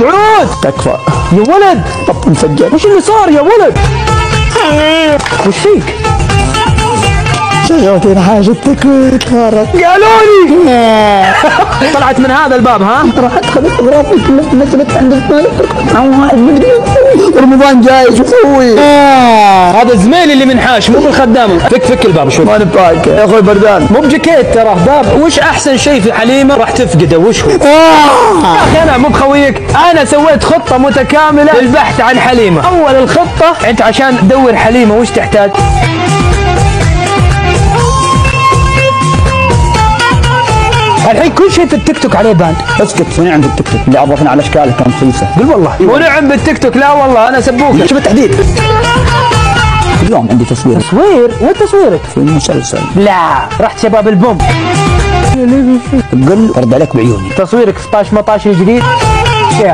سعود تكفى. يا ولد. طب مسجل وش اللي صار يا ولد؟ وش فيك؟ شغلت حاجة تكويت خرج قالوا لي طلعت من هذا الباب ها؟ رحت خذت غرفة نزلت عند رمضان جاي شو أسوي؟ هذا زميلي اللي منحاش مو بالخدامه فك فك الباب شوف ماني فاك يا أخوي بردان. مو بجاكيت ترى باب. وش أحسن شيء في حليمة؟ راح تفقده وش هو؟ يا أخي أنا مو بخويك. أنا سويت خطة متكاملة للبحث عن حليمة. أول الخطة أنت عشان تدور حليمة وش تحتاج؟ الحين كل شيء في التيك توك عليه باند. اسكت عند التيك توك؟ اللي عرفنا على اشكالك كان رخيصه قل والله. ونعم بالتيك توك؟ لا والله أنا سبوكه شوف التحديد. اليوم عندي تصوير. تصوير؟ وين تصويرك؟ في مسلسل. لا رحت شباب البوم. تقول رد عليك بعيوني. تصويرك 16 18 جديد شيء